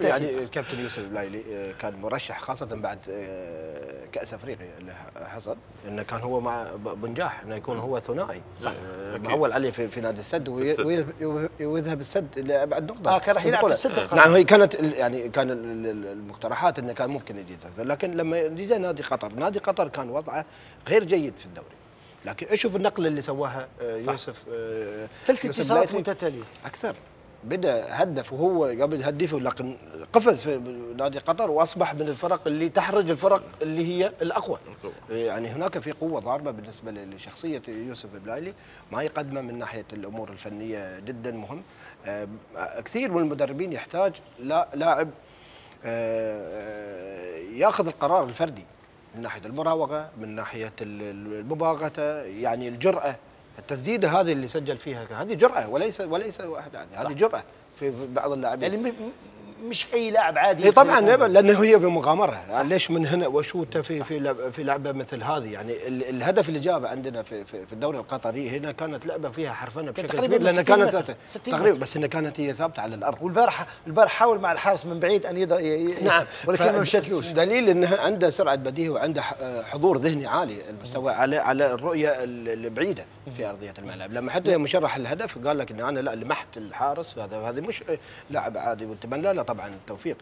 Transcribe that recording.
يعني الكابتن يوسف البلايلي آه، كان مرشح خاصة بعد آه، كأس أفريقيا اللي حصل إنه كان هو مع بونجاح إنه يكون هو ثنائي. معول عليه في, في نادي السد وي- السد. وي- ويذهب السد لابعد نقطة آه، كان راح يلعب في. السد. نعم هي كانت يعني كان ال- ال- المقترحات إنه كان ممكن يجي لكن لما جاء نادي قطر نادي قطر كان وضعه غير جيد في الدوري لكن أشوف النقله اللي سواها آه، يوسف ثلاث انتصارات بلايلي. متتالية أكثر بدأ هدف وهو قبل هدفه لكن قفز في نادي قطر وأصبح من الفرق اللي تحرج الفرق اللي هي الأقوى. يعني هناك في قوة ضاربة بالنسبة لشخصية يوسف بلايلي ما يقدمه من ناحية الأمور الفنية جدا مهم. آه، كثير من المدربين يحتاج لا لاعب آه، ياخذ القرار الفردي من ناحية المراوغة من ناحية ال- المباغتة يعني الجرأة. التسديده هذه اللي سجل فيها هذه جرأة وليس وليس واحد عادي هذه جرأة في بعض اللاعبين. يعني مش أي لاعب عادي اي طبعا. لأنه هي بمغامره يعني ليش من هنا وشوته في في في لعبة مثل هذه؟ يعني ال- الهدف اللي جابه عندنا في في, في الدوري القطري هنا كانت لعبة فيها حرفنه بشكل تقريباً 60 كانت متر، ثابتة. 60 تقريبا. بس إنها كانت هي ثابتة على الأرض. والبارح البارح حاول مع الحارس من بعيد أن يقدر نعم. ولكن ما مشتلوش دليل إنها عنده سرعة بديهة وعنده حضور ذهني عالي المستوى على على الرؤية ال- البعيدة في أرضية الملعب. لما حتى يوم شرح الهدف قال لك إن أنا لا لمحت الحارس هذا هذا مش لاعب عادي. ونتمنى له طبعا التوفيق.